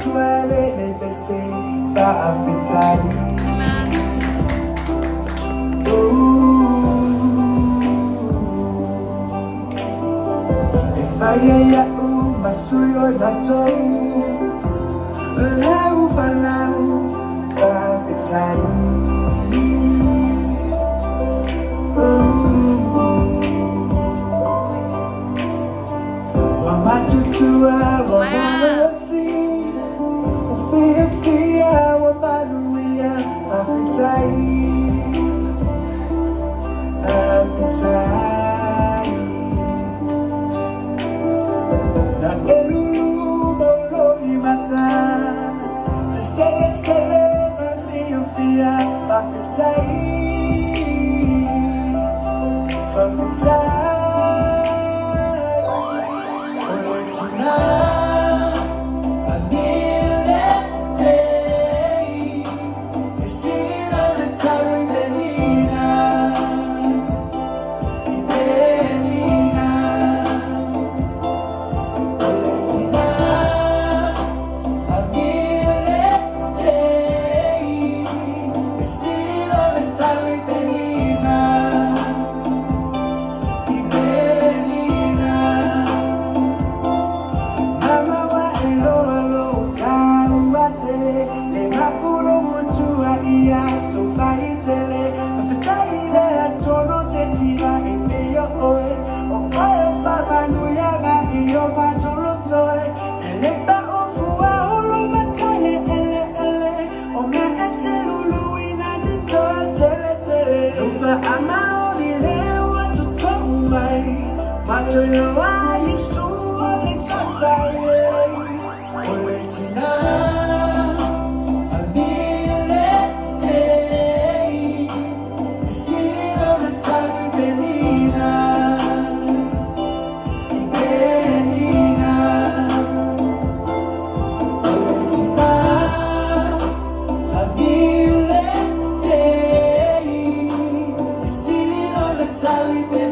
swere ne bese fa afitai Ifaya ya umasuyo nato La ufana fa afitai Wamatutua imata Tisere sere na fia fia Afitai Mama tauate le mapulo futua ia so faitele afitaile atono te tira e pio oe o oe famanu ya ma iyo maturo toe ele pa ofua olo matale ele ele o me ete lulu ina di toe sele sele le ikataile I'll be